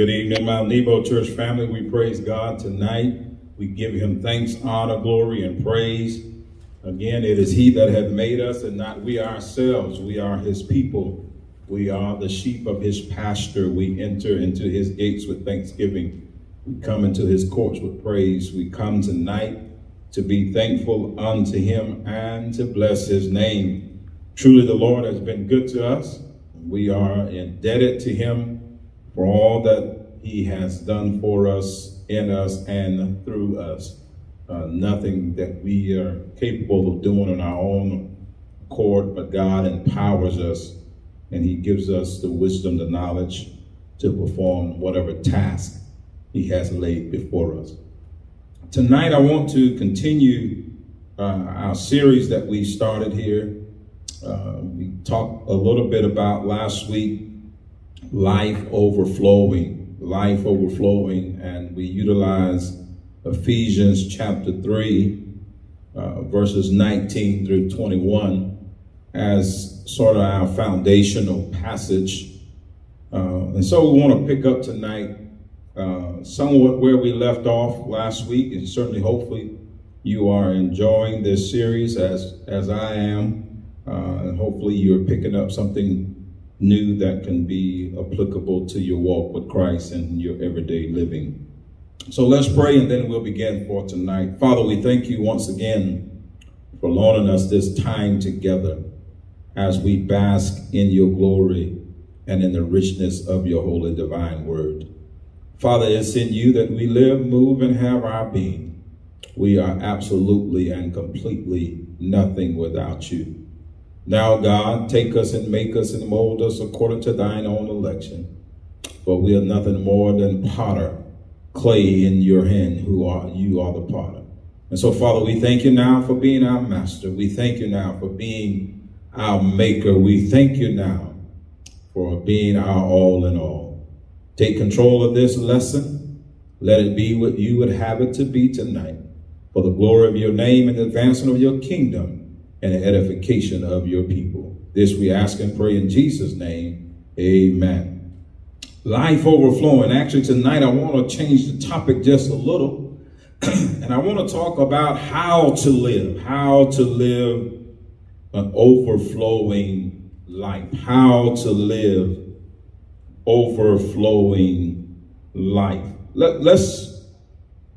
Good evening, Mount Nebo Church family. We praise God tonight. We give him thanks, honor, glory, and praise. Again, it is he that hath made us and not we ourselves. We are his people. We are the sheep of his pasture. We enter into his gates with thanksgiving. We come into his courts with praise. We come tonight to be thankful unto him and to bless his name. Truly, the Lord has been good to us. We are indebted to him for all that he has done for us, in us, and through us. Uh, nothing that we are capable of doing on our own accord, but God empowers us and he gives us the wisdom, the knowledge to perform whatever task he has laid before us. Tonight, I want to continue uh, our series that we started here. Uh, we talked a little bit about last week life overflowing, life overflowing, and we utilize Ephesians chapter 3, uh, verses 19 through 21 as sort of our foundational passage. Uh, and so we want to pick up tonight uh, somewhat where we left off last week, and certainly, hopefully, you are enjoying this series as as I am, uh, and hopefully, you're picking up something new that can be applicable to your walk with Christ and your everyday living. So let's pray, and then we'll begin for tonight. Father, we thank you once again for loaning us this time together as we bask in your glory and in the richness of your holy divine word. Father, it's in you that we live, move, and have our being. We are absolutely and completely nothing without you. Now, God, take us and make us and mold us according to thine own election. For we are nothing more than potter, clay in your hand, who are you are the potter. And so, Father, we thank you now for being our master. We thank you now for being our maker. We thank you now for being our all in all. Take control of this lesson. Let it be what you would have it to be tonight for the glory of your name and the advancement of your kingdom and the edification of your people. This we ask and pray in Jesus' name. Amen. Life overflowing. Actually, tonight I want to change the topic just a little. and I want to talk about how to live, how to live an overflowing life, how to live overflowing life. Let, us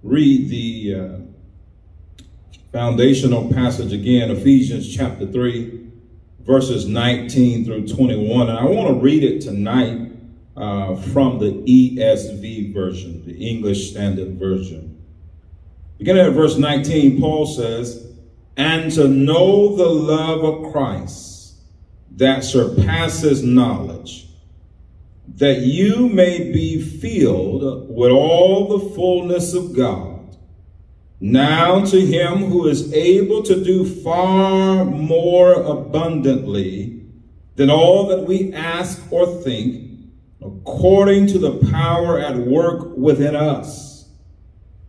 read the uh, foundational passage again, Ephesians chapter 3, verses 19 through 21. And I want to read it tonight uh, from the ESV version, the English Standard Version. Beginning at verse 19, Paul says, And to know the love of Christ that surpasses knowledge that you may be filled with all the fullness of God. Now to him who is able to do far more abundantly than all that we ask or think, according to the power at work within us.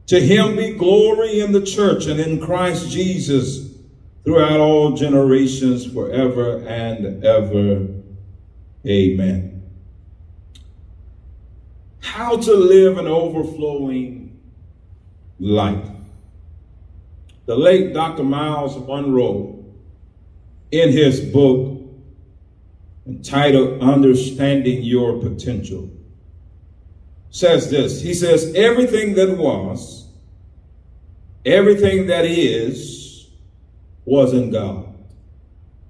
To him be glory in the church and in Christ Jesus throughout all generations forever and ever. Amen how to live an overflowing life. The late Dr. Myles Munroe, in his book entitled Understanding Your Potential, says this. He says, Everything that was, everything that is, was in God.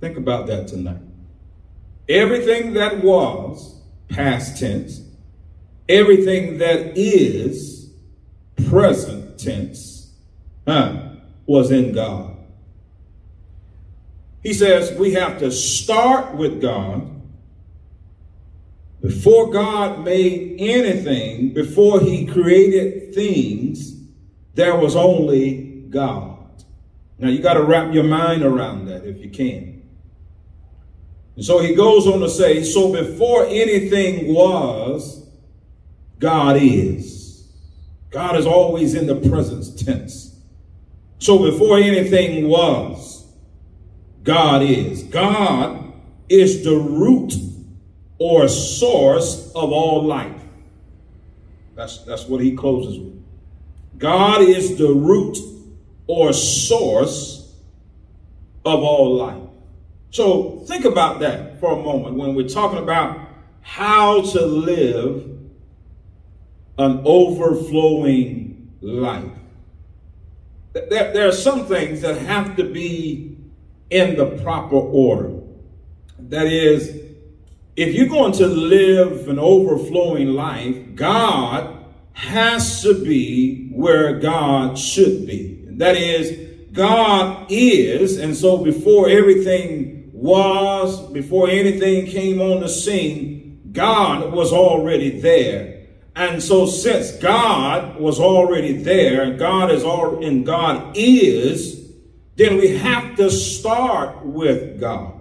Think about that tonight. Everything that was, past tense, everything that is present tense huh, was in God. He says we have to start with God. Before God made anything, before he created things, there was only God. Now you got to wrap your mind around that if you can. And so he goes on to say, so before anything was, God is. God is always in the presence tense. So before anything was, God is. God is the root or source of all life. That's, that's what he closes with. God is the root or source of all life. So think about that for a moment when we're talking about how to live an overflowing life. There, there are some things that have to be in the proper order. That is, if you're going to live an overflowing life, God has to be where God should be. That is, God is, and so before everything was, before anything came on the scene, God was already there. And so since God was already there, and God is all and God is, then we have to start with God.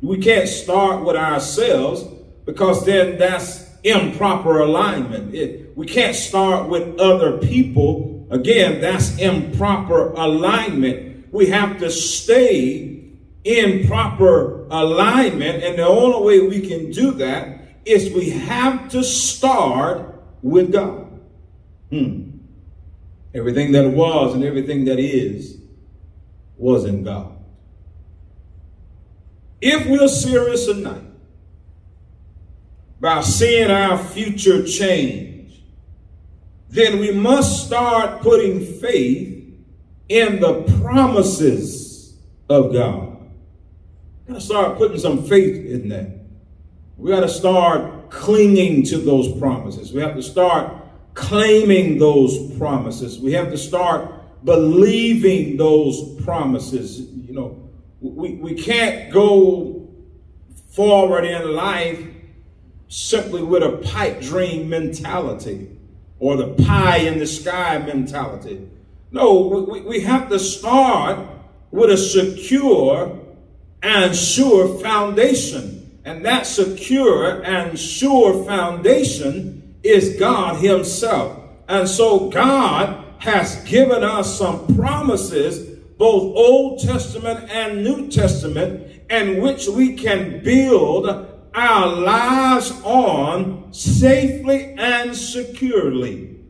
We can't start with ourselves because then that's improper alignment. It, we can't start with other people. Again, that's improper alignment. We have to stay in proper alignment. And the only way we can do that is we have to start with God. Hmm. Everything that was and everything that is was in God. If we're serious tonight about seeing our future change, then we must start putting faith in the promises of God. We gotta start putting some faith in that. We gotta start clinging to those promises. We have to start claiming those promises. We have to start believing those promises. You know, we, we can't go forward in life simply with a pipe dream mentality or the pie in the sky mentality. No, we, we have to start with a secure and sure foundation. And that secure and sure foundation is God Himself. And so God has given us some promises both Old Testament and New Testament, and which we can build our lives on safely and securely.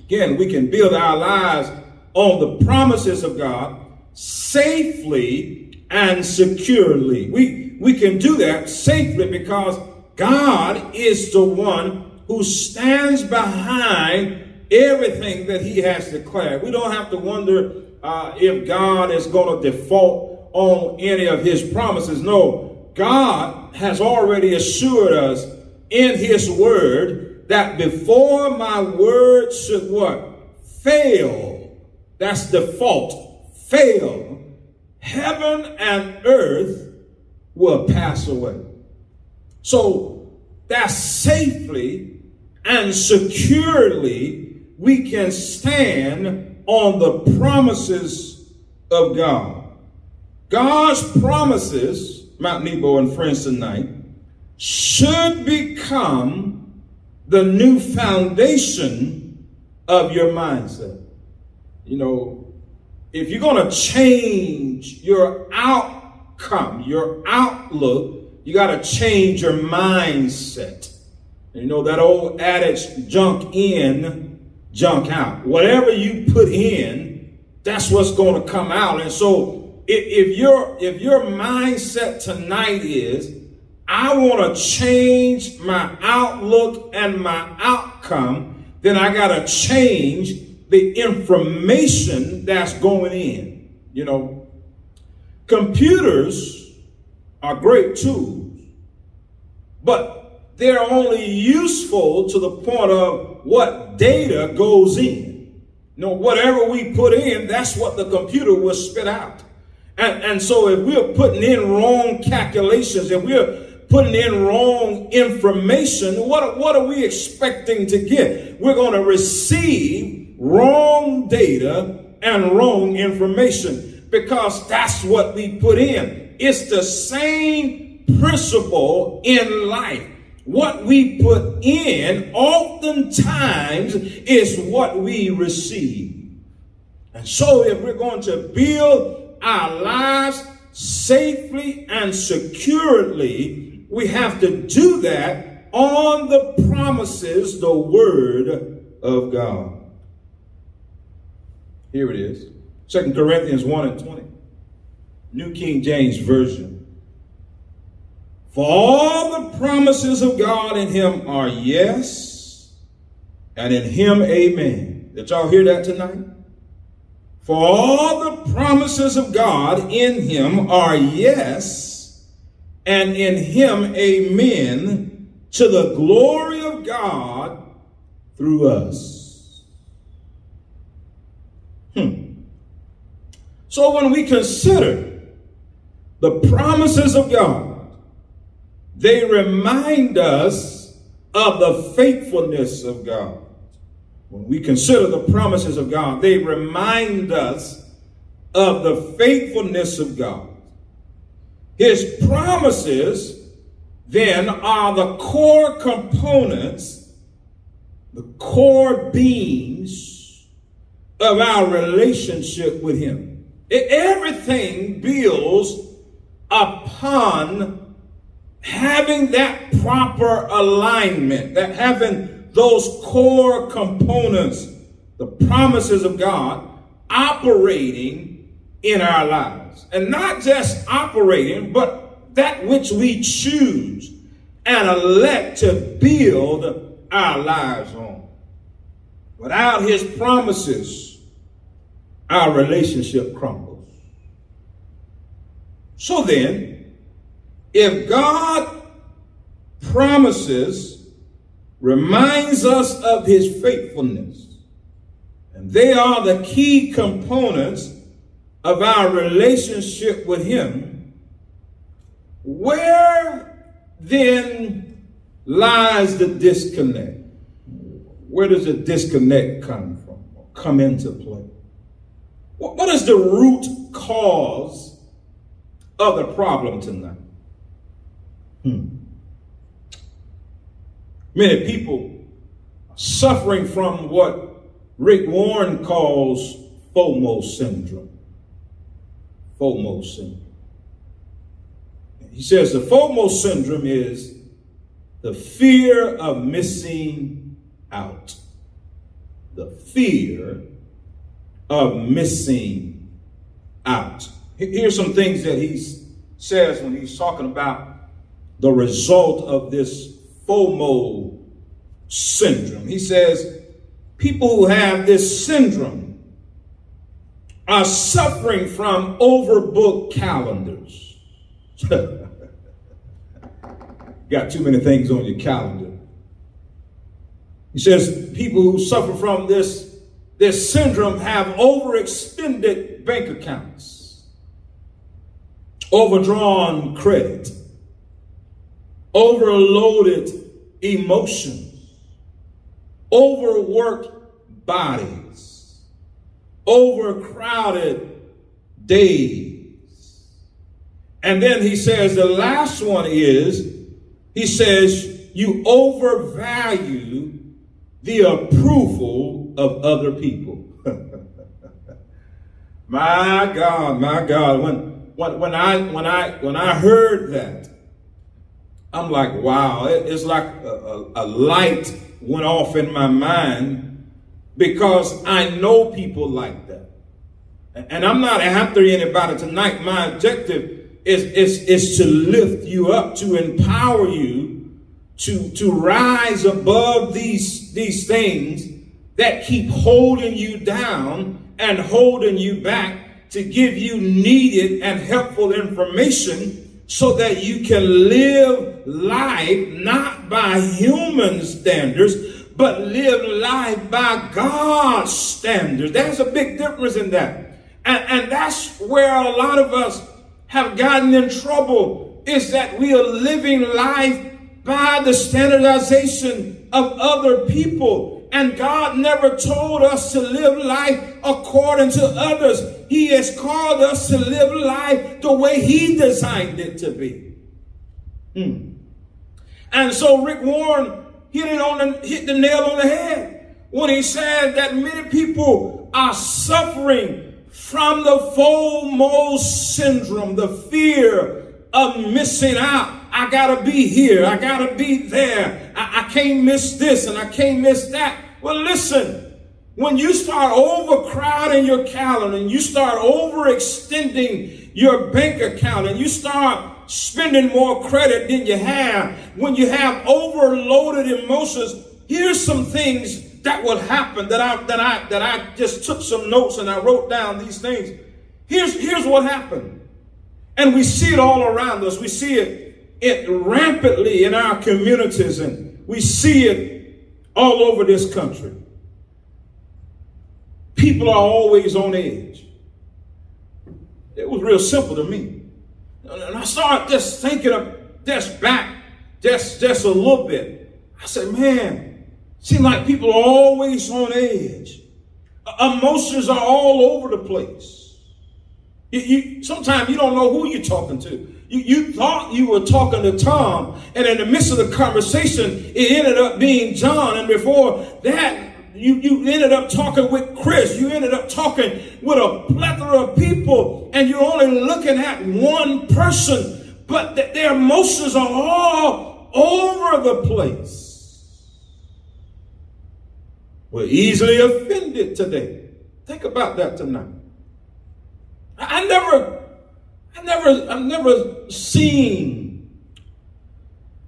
Again, we can build our lives on the promises of God safely and securely. We, we can do that safely because God is the one who stands behind everything that he has declared. We don't have to wonder uh, if God is going to default on any of his promises. No, God has already assured us in his word that before my word should what? Fail. That's default. Fail. Heaven and earth will pass away. So that safely and securely we can stand on the promises of God. God's promises, Mount Nebo and friends tonight, should become the new foundation of your mindset. You know, if you're going to change your outcome, your outlook, you got to change your mindset. And You know, that old adage, junk in, junk out. Whatever you put in, that's what's going to come out. And so if, if your if your mindset tonight is, I want to change my outlook and my outcome, then I got to change the information that's going in. You know, computers are great tools, but they're only useful to the point of what data goes in. You know, whatever we put in, that's what the computer will spit out. And, and so if we're putting in wrong calculations, if we're putting in wrong information, what, what are we expecting to get? We're going to receive wrong data and wrong information because that's what we put in. It's the same principle in life. What we put in oftentimes is what we receive. And so if we're going to build our lives safely and securely, we have to do that on the promises, the word of God. Here it is. 2 Corinthians 1 and 20. New King James Version. For all the promises of God in him are yes, and in him amen. Did y'all hear that tonight? For all the promises of God in him are yes, and in him amen, to the glory of God through us. Hmm. So when we consider the promises of God, they remind us of the faithfulness of God. When we consider the promises of God, they remind us of the faithfulness of God. His promises then are the core components, the core beams of our relationship with Him. Everything builds upon having that proper alignment, that having those core components, the promises of God operating in our lives. And not just operating, but that which we choose and elect to build our lives on. Without his promises, our relationship crumbles. So then, if God promises, reminds us of his faithfulness, and they are the key components of our relationship with him, where then lies the disconnect? Where does the disconnect come from come into play? What is the root cause of the problem tonight? Hmm. Many people are suffering from what Rick Warren calls FOMO syndrome. FOMO syndrome. He says the FOMO syndrome is the fear of missing out. The fear of missing out. Here's some things that he says when he's talking about the result of this FOMO syndrome. He says people who have this syndrome are suffering from overbooked calendars. Got too many things on your calendar. He says people who suffer from this, this syndrome have overextended bank accounts, overdrawn credit, overloaded emotions, overworked bodies, overcrowded days. And then he says the last one is, he says, you overvalue the approval of other people. my God, my God, when, when, when I, when I, when I heard that, I'm like, wow, it's like a, a, a light went off in my mind because I know people like that. And I'm not after anybody tonight. My objective is, is, is to lift you up, to empower you to, to rise above these, these things that keep holding you down and holding you back to give you needed and helpful information so that you can live life not by human standards, but live life by God's standards. There's a big difference in that. And, and that's where a lot of us have gotten in trouble is that we are living life by the standardization of other people and God never told us to live life according to others. He has called us to live life the way He designed it to be. Hmm. And so Rick Warren hit it on the, hit the nail on the head when he said that many people are suffering from the FOMO syndrome, the fear of missing out. I, I gotta be here. I gotta be there. I, I can't miss this and I can't miss that. Well, listen, when you start overcrowding your calendar and you start overextending your bank account and you start spending more credit than you have, when you have overloaded emotions, here's some things that will happen that I that I that I just took some notes and I wrote down these things. Here's here's what happened. And we see it all around us. We see it, it rampantly in our communities and we see it all over this country. People are always on edge. It was real simple to me. And I started just thinking of just back just, just a little bit. I said, man, seems like people are always on edge. Uh, emotions are all over the place. You, you, sometimes you don't know who you're talking to. You, you thought you were talking to Tom, and in the midst of the conversation, it ended up being John. And before that, you, you ended up talking with Chris. You ended up talking with a plethora of people, and you're only looking at one person, but th- their emotions are all over the place. We're easily offended today. Think about that tonight. I, I never, I never, I've never seen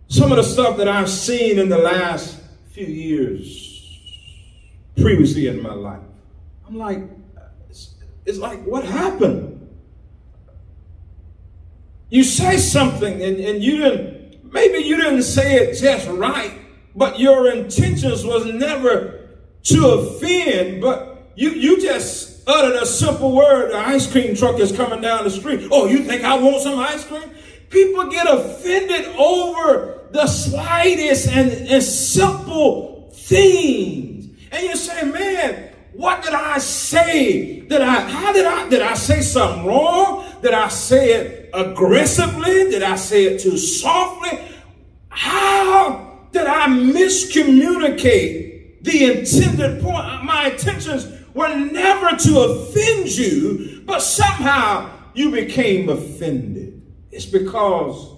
some of the stuff that I've seen in the last few years previously in my life. I'm like, it's, it's like, what happened? You say something and, and you didn't, maybe you didn't say it just right, but your intentions was never to offend, but you, you just uttered a simple word. The ice cream truck is coming down the street. Oh, you think I want some ice cream? People get offended over the slightest and, and simple things. And you say, man, what did I say? Did I, how did I, did I say something wrong? Did I say it aggressively? Did I say it too softly? How did I miscommunicate the intended point? My intentions were never to offend you, but somehow you became offended. It's because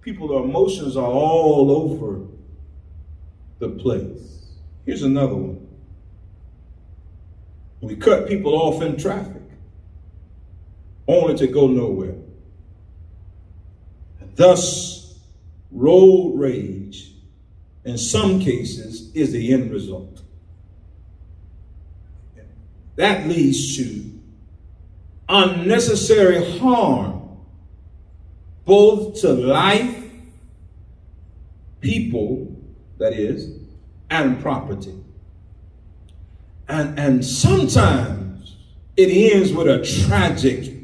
people's emotions are all over the place. Here's another one. We cut people off in traffic only to go nowhere. And thus, road rage, in some cases, is the end result. That leads to unnecessary harm, both to life, people, that is, and property. And, and sometimes it ends with a tragic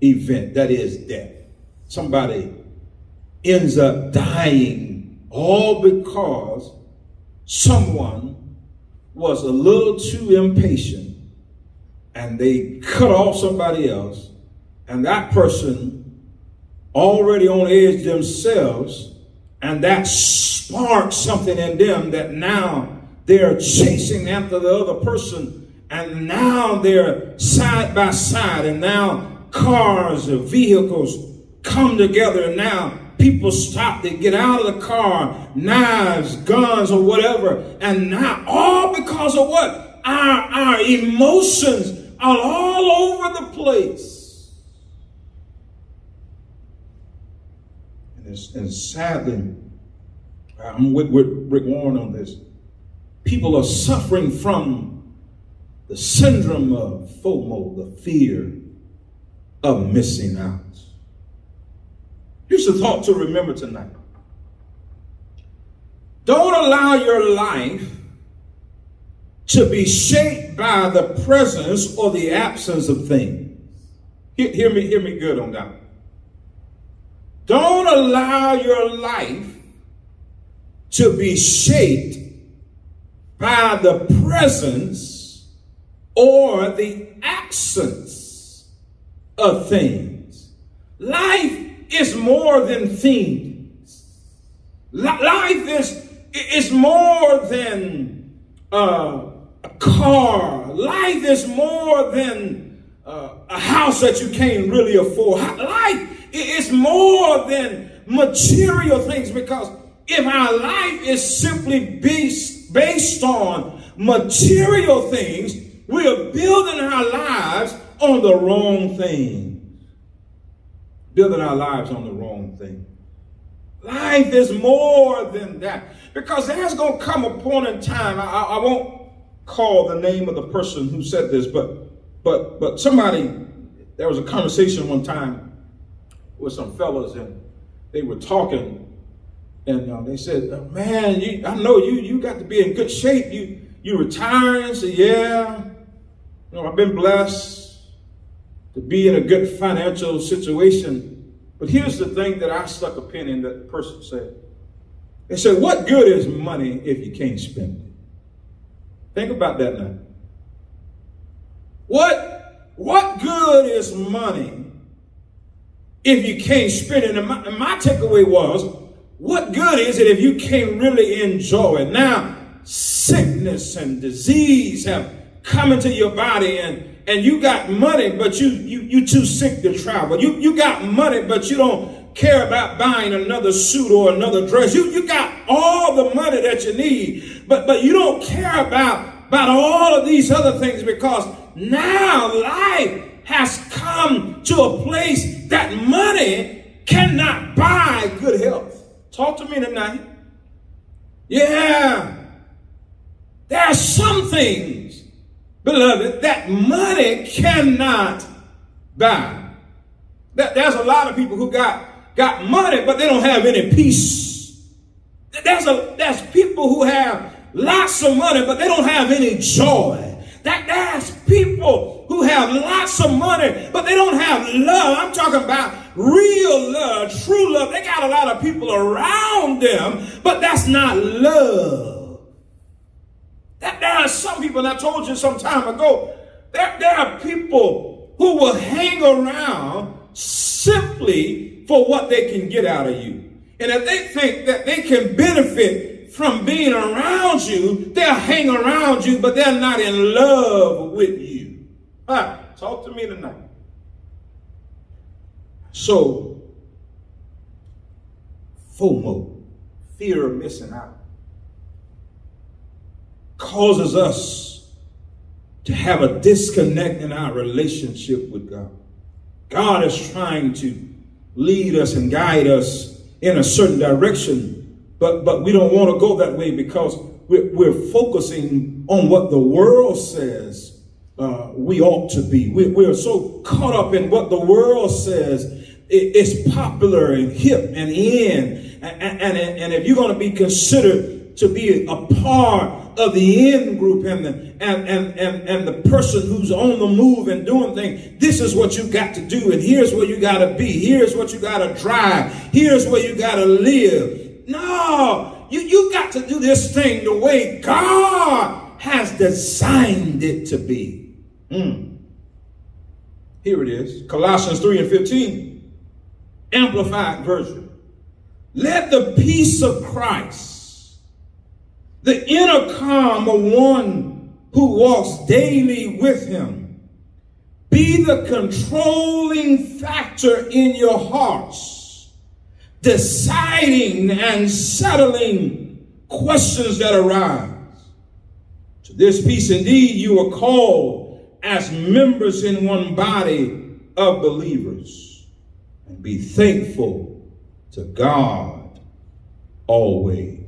event, that is death. Somebody ends up dying all because someone was a little too impatient and they cut off somebody else, and that person already on edge themselves, and that sparked something in them that now they're chasing after the other person and now they're side by side and now cars and vehicles come together and now people stop they get out of the car knives guns or whatever and now all because of what? Our our emotions are all over the place and, and sadly I'm with, with Rick Warren on this. People are suffering from the syndrome of FOMO, the fear of missing out. Here's a thought to remember tonight. Don't allow your life to be shaped by the presence or the absence of things. Hear, hear me, hear me good on that. Don't allow your life to be shaped by the presence or the absence of things. Life is more than things. Life is, is more than uh, a car. Life is more than uh, a house that you can't really afford. Life is more than material things because if our life is simply based, based on material things, we are building our lives on the wrong things. Building our lives on the wrong thing. Life is more than that. Because there's going to come a point in time, I, I won't call the name of the person who said this, but but but somebody, there was a conversation one time with some fellas and they were talking and uh, they said, man, you, I know you you got to be in good shape. You you retiring? Said, yeah. You know, I've been blessed to be in a good financial situation. But here's the thing that I stuck a pin in that person said. They said, what good is money if you can't spend it? Think about that now. What, what good is money if you can't spend it? And my, and my takeaway was, what good is it if you can't really enjoy it? Now, sickness and disease have come into your body and and you got money, but you you you too sick to travel. You you got money, but you don't care about buying another suit or another dress. You you got all the money that you need, but but you don't care about about all of these other things because now life has come to a place that money cannot buy good health. Talk to me tonight. Yeah. There are some things, beloved, that money cannot buy. There's a lot of people who got, got money, but they don't have any peace. There's, a, there's people who have lots of money, but they don't have any joy. That there's people who have lots of money, but they don't have love. I'm talking about real love, true love. They got a lot of people around them, but that's not love. That there are some people, and I told you some time ago, there, there are people who will hang around simply for what they can get out of you. And if they think that they can benefit from being around you, they'll hang around you, but they're not in love with you. Right, talk to me tonight. So, FOMO, fear of missing out causes us to have a disconnect in our relationship with God. God is trying to lead us and guide us in a certain direction, but, but we don't want to go that way because we're, we're focusing on what the world says uh, we ought to be. We, we're so caught up in what the world says it's popular and hip and in. And, and, and if you're going to be considered to be a part of the in group and the, and, and, and, and the person who's on the move and doing things. This is what you got to do. And here's where you got to be. Here's what you got to drive. Here's where you got to live. No, you, you got to do this thing the way God has designed it to be. Mm. Here it is Colossians 3 and 15, Amplified Version. Let the peace of Christ the inner calm of one who walks daily with him. Be the controlling factor in your hearts, deciding and settling questions that arise. To this peace, indeed, you are called as members in one body of believers. And be thankful to God always.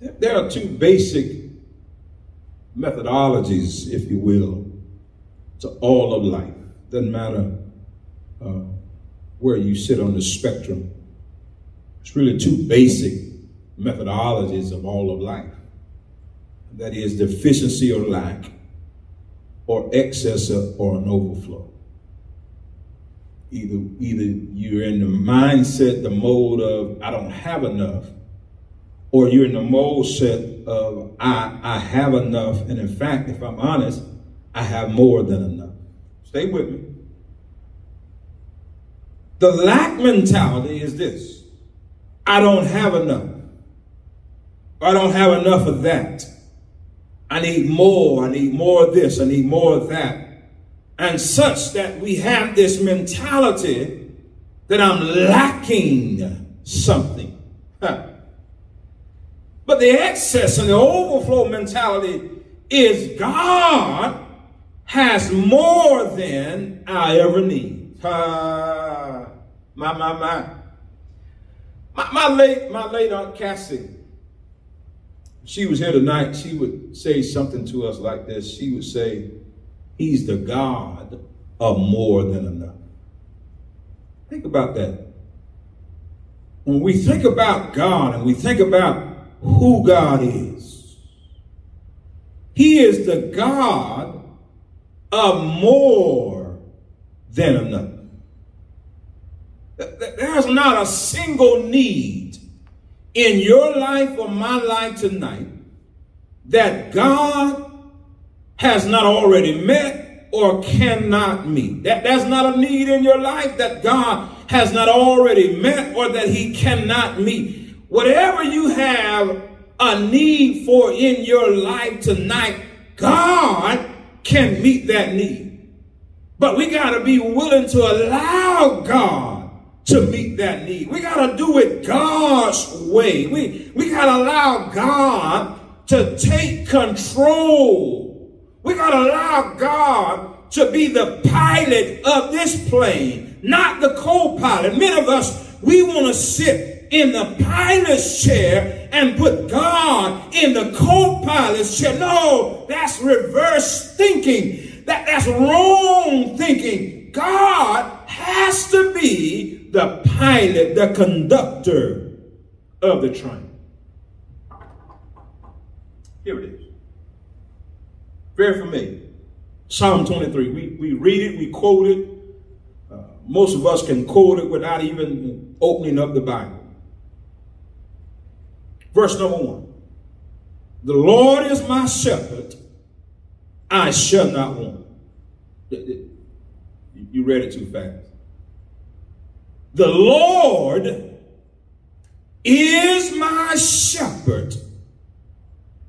There are two basic methodologies, if you will, to all of life. Doesn't matter uh, where you sit on the spectrum. It's really two basic methodologies of all of life. That is deficiency or lack, or excess or an overflow. Either, either you're in the mindset, the mode of, I don't have enough, or you're in the mode set of I, I have enough, and in fact, if I'm honest, I have more than enough. Stay with me. The lack mentality is this I don't have enough. I don't have enough of that. I need more. I need more of this. I need more of that. and such that we have this mentality that I'm lacking something. Huh. But the excess and the overflow mentality is God has more than I ever need. My, my, my. My, my late, my late Aunt Cassie, she was here tonight, she would say something to us like this. She would say, He's the God of more than enough. Think about that. When we think about God and we think about who God is. He is the God of more than enough. There's not a single need in your life or my life tonight that God has not already met or cannot meet. That, that's not a need in your life that God has not already met or that he cannot meet. Whatever you have a need for in your life tonight, God can meet that need. But we got to be willing to allow God to meet that need. We got to do it God's way. We, we got to allow God to take control. We got to allow God to be the pilot of this plane, not the co-pilot. Many of us, we want to sit in the pilot's chair and put God in the co-pilot's chair. No, that's reverse thinking. That, that's wrong thinking. God has to be the pilot, the conductor of the train. Here it is. Very familiar. Psalm 23. We, we read it, we quote it. Uh, most of us can quote it without even opening up the Bible. Verse number one. The Lord is my shepherd, I shall not want. You read it too fast. The Lord is my shepherd,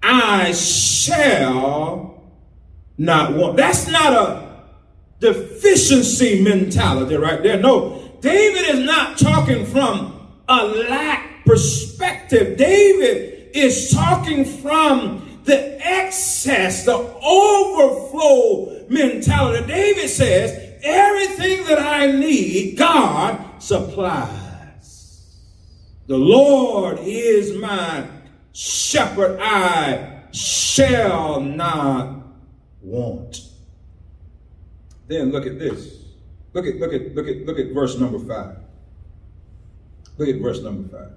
I shall not want. That's not a deficiency mentality right there. No, David is not talking from a lack perspective. David is talking from the excess, the overflow mentality. David says, everything that I need, God supplies. The Lord is my shepherd. I shall not want. Then look at this. Look at look at look at look at verse number five. Look at verse number five.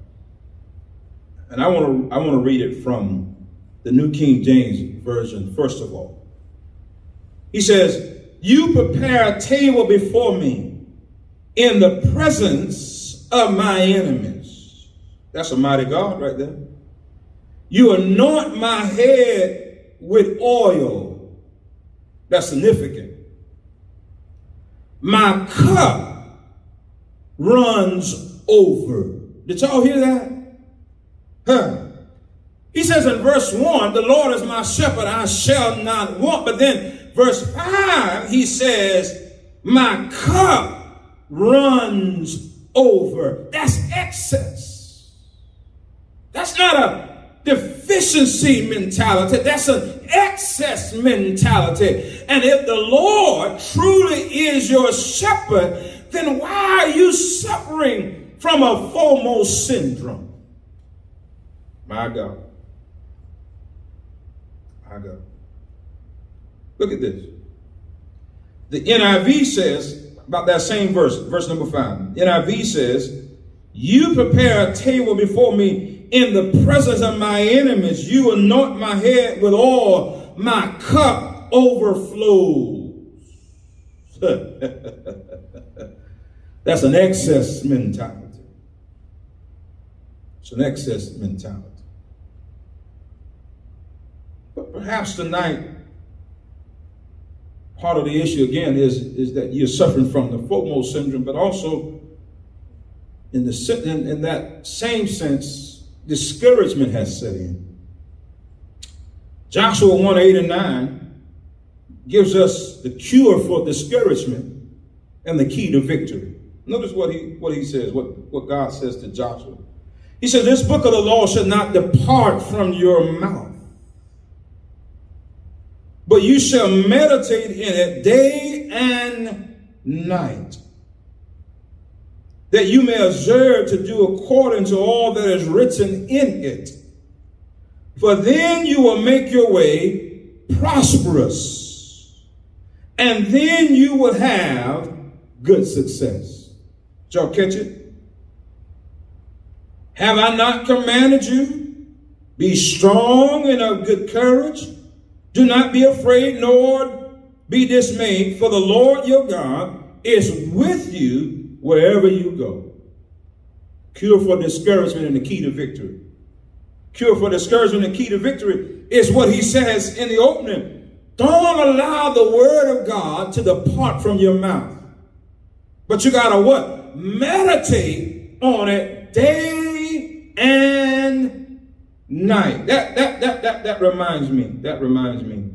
And I want to I want to read it from the New King James Version, first of all. He says, You prepare a table before me in the presence of my enemies. That's a mighty God right there. You anoint my head with oil. That's significant. My cup runs over. Did y'all hear that? Huh. He says in verse 1, the Lord is my shepherd, I shall not want. But then verse 5, he says, my cup runs over. That's excess. That's not a deficiency mentality. That's an excess mentality. And if the Lord truly is your shepherd, then why are you suffering from a FOMO syndrome? My God. My God. Look at this. The NIV says about that same verse, verse number five. NIV says, You prepare a table before me in the presence of my enemies. You anoint my head with oil. My cup overflows. That's an excess mentality. It's an excess mentality. But perhaps tonight, part of the issue again is, is that you're suffering from the FOMO syndrome, but also in, the, in, in that same sense, discouragement has set in. Joshua 1 8 and 9, gives us the cure for discouragement and the key to victory. Notice what he what he says, what, what God says to Joshua. He says, This book of the law should not depart from your mouth, but you shall meditate in it day and night, that you may observe to do according to all that is written in it. For then you will make your way prosperous, and then you will have good success. Did y'all catch it? Have I not commanded you? Be strong and of good courage. Do not be afraid, nor be dismayed, for the Lord your God is with you wherever you go. Cure for discouragement and the key to victory. Cure for discouragement and key to victory is what he says in the opening. Don't allow the word of God to depart from your mouth. But you gotta what? Meditate on it day and night. That that that that that reminds me. That reminds me.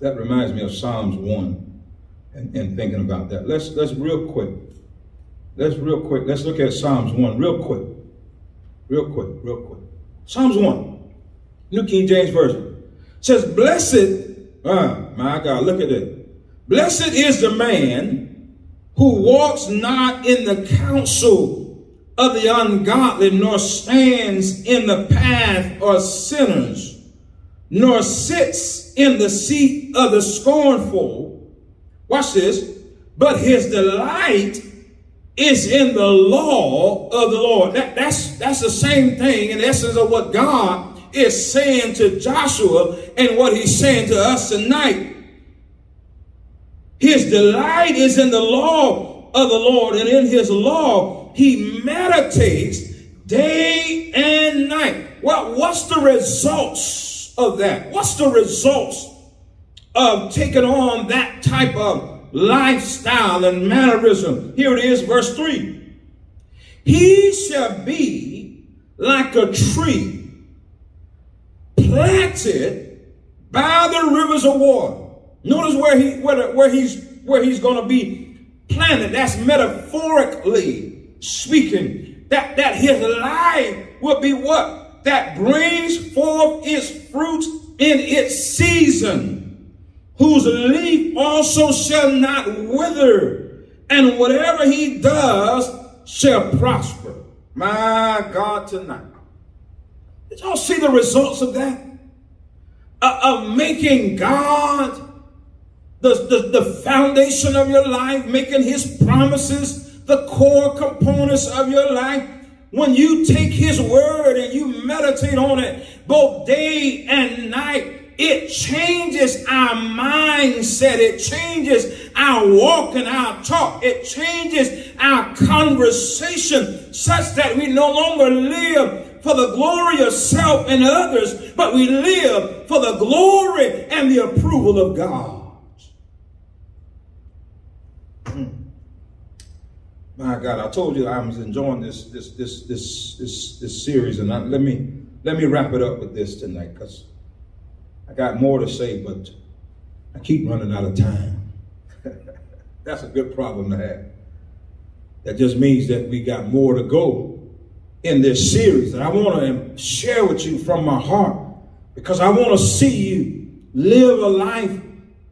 That reminds me of Psalms 1 and, and thinking about that. Let's let's real quick. Let's real quick. Let's look at Psalms 1 real quick. Real quick, real quick. Psalms 1, New King James Version says, Blessed, ah, my God, look at it. Blessed is the man who walks not in the counsel of the ungodly, nor stands in the path of sinners, nor sits in the seat of the scornful. Watch this. But his delight is in the law of the Lord. That, that's, that's the same thing in essence of what God is saying to Joshua and what he's saying to us tonight. His delight is in the law of the Lord, and in his law he meditates day and night. Well, what's the results of that? What's the results of taking on that type of lifestyle and mannerism. Here it is, verse 3. He shall be like a tree planted by the rivers of water. Notice where he where, where he's where he's going to be planted. That's metaphorically speaking. That that his life will be what that brings forth its fruit in its season whose leaf also shall not wither, and whatever he does shall prosper. My God, tonight. Did y'all see the results of that? Uh, of making God the, the, the foundation of your life, making his promises the core components of your life. When you take his word and you meditate on it both day and night, it changes our mindset. It changes our walk and our talk. It changes our conversation such that we no longer live for the glory of self and others, but we live for the glory and the approval of God. Hmm. My God, I told you I was enjoying this this this this this, this series, and I, let me let me wrap it up with this tonight because I got more to say, but I keep running out of time. That's a good problem to have. That just means that we got more to go in this series. And I want to share with you from my heart because I want to see you live a life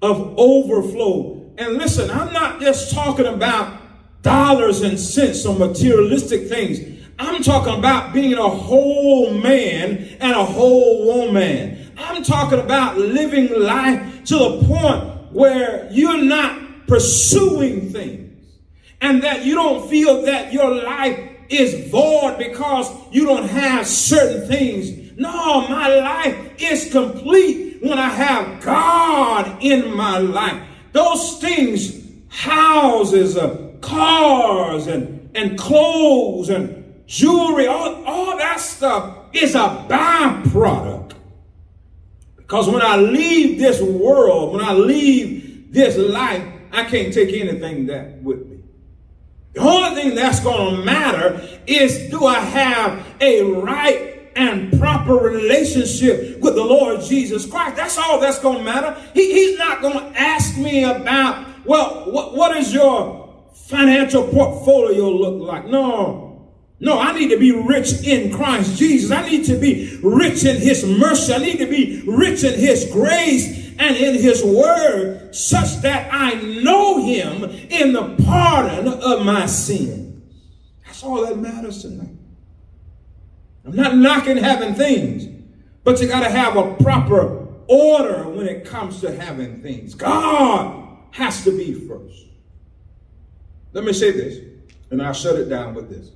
of overflow. And listen, I'm not just talking about dollars and cents or materialistic things. I'm talking about being a whole man and a whole woman. I'm talking about living life to the point where you're not pursuing things and that you don't feel that your life is void because you don't have certain things. No, my life is complete when I have God in my life. Those things, houses, uh, cars, and, and clothes, and jewelry, all, all that stuff is a byproduct because when I leave this world, when I leave this life, I can't take anything that with me. The only thing that's going to matter is do I have a right and proper relationship with the Lord Jesus Christ. That's all that's going to matter. He, he's not going to ask me about, well, what, what is your financial portfolio look like? No. No, I need to be rich in Christ Jesus. I need to be rich in his mercy. I need to be rich in his grace and in his word such that I know him in the pardon of my sin. That's all that matters tonight. I'm not knocking having things, but you got to have a proper order when it comes to having things. God has to be first. Let me say this, and I'll shut it down with this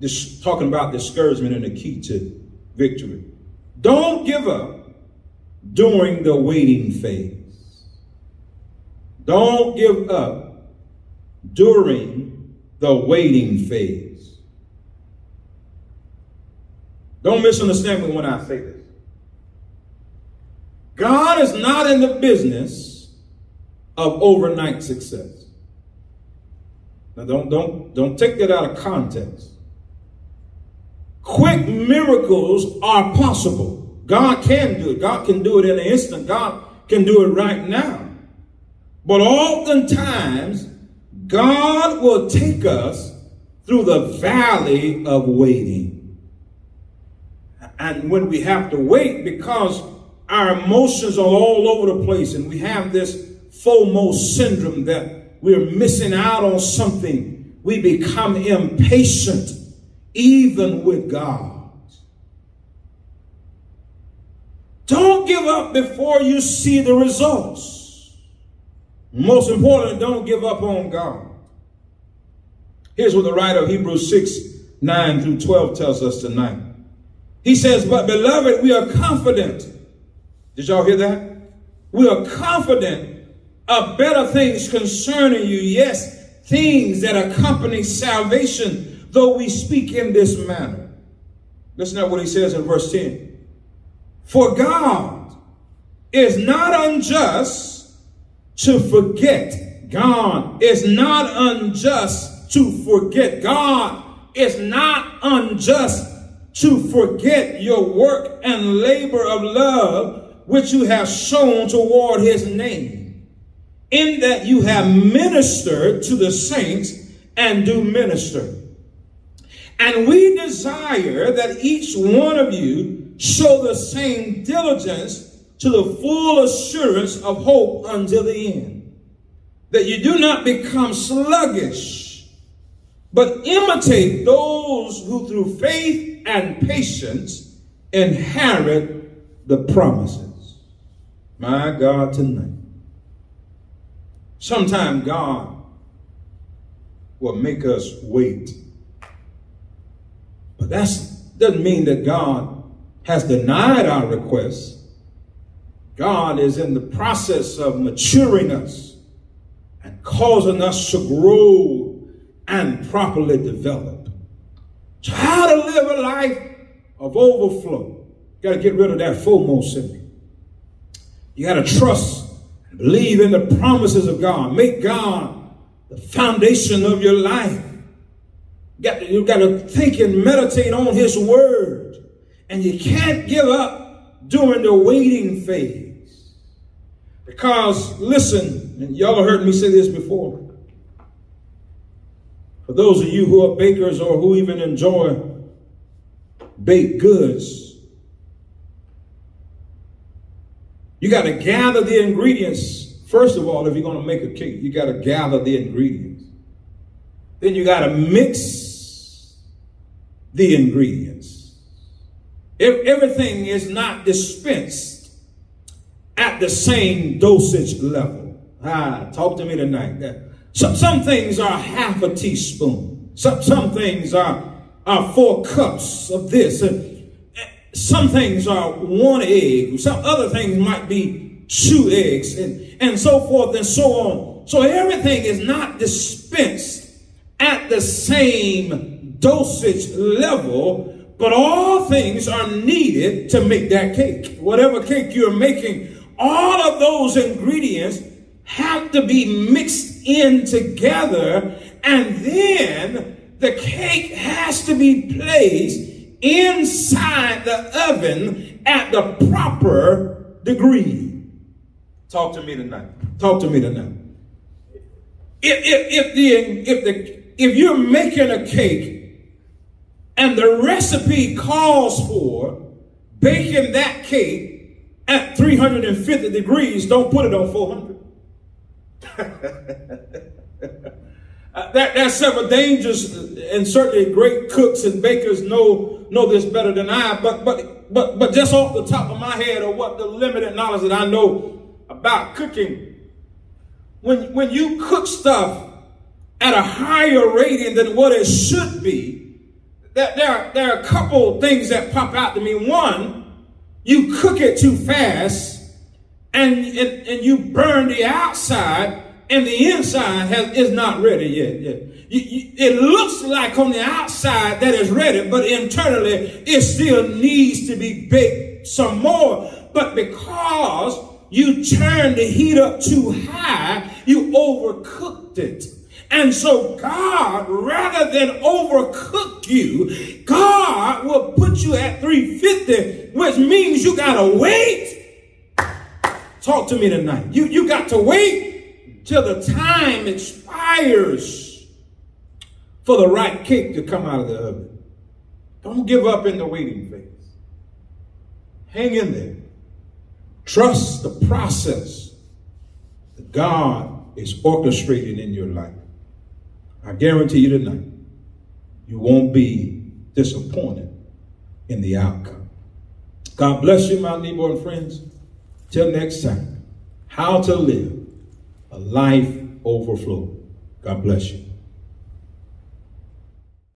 this, talking about discouragement and the key to victory. Don't give up during the waiting phase. Don't give up during the waiting phase. Don't misunderstand me when I say this. God is not in the business of overnight success. Now don't don't don't take that out of context. Quick miracles are possible. God can do it. God can do it in an instant. God can do it right now. But oftentimes, God will take us through the valley of waiting. And when we have to wait because our emotions are all over the place and we have this FOMO syndrome that we're missing out on something, we become impatient even with God. Don't give up before you see the results. Most important, don't give up on God. Here's what the writer of Hebrews 6 9 through 12 tells us tonight. He says, But beloved, we are confident. Did y'all hear that? We are confident of better things concerning you. Yes, things that accompany salvation though we speak in this manner. Listen to what he says in verse 10. For God is not unjust to forget. God is not unjust to forget. God is not unjust to forget your work and labor of love which you have shown toward his name, in that you have ministered to the saints and do minister. And we desire that each one of you show the same diligence to the full assurance of hope until the end. That you do not become sluggish, but imitate those who through faith and patience inherit the promises. My God, tonight. Sometime God will make us wait but that doesn't mean that God has denied our requests. God is in the process of maturing us and causing us to grow and properly develop. How to live a life of overflow. You got to get rid of that FOMO syndrome. You got to trust believe in the promises of God. Make God the foundation of your life. Got to, you got to think and meditate on his word. And you can't give up during the waiting phase. Because, listen, and y'all have heard me say this before. For those of you who are bakers or who even enjoy baked goods, you got to gather the ingredients. First of all, if you're going to make a cake, you got to gather the ingredients. Then you got to mix the ingredients. If everything is not dispensed at the same dosage level. Ah, talk to me tonight. Some, some things are half a teaspoon. Some, some things are, are four cups of this. And some things are one egg. Some other things might be two eggs and, and so forth and so on. So everything is not dispensed at the same dosage level, but all things are needed to make that cake. Whatever cake you're making, all of those ingredients have to be mixed in together, and then the cake has to be placed inside the oven at the proper degree. Talk to me tonight. Talk to me tonight. If, if, if, the, if, the, if you're making a cake and the recipe calls for baking that cake at 350 degrees, don't put it on 400. Uh, there, there, several dangers, and certainly great cooks and bakers know know this better than I. But but but but just off the top of my head, or what the limited knowledge that I know about cooking, when when you cook stuff at a higher rating than what it should be, that there are, there are a couple things that pop out to me. One, you cook it too fast, and and, and you burn the outside and the inside has, is not ready yet. yet. You, you, it looks like on the outside that is ready, but internally it still needs to be baked some more. But because you turned the heat up too high, you overcooked it. And so God, rather than overcook you, God will put you at 350, which means you gotta wait. Talk to me tonight. You, you got to wait till the time expires for the right cake to come out of the oven. Don't give up in the waiting phase. Hang in there. Trust the process that God is orchestrating in your life. I guarantee you tonight, you won't be disappointed in the outcome. God bless you, my Nebo friends. Till next time, how to live a life overflow. God bless you.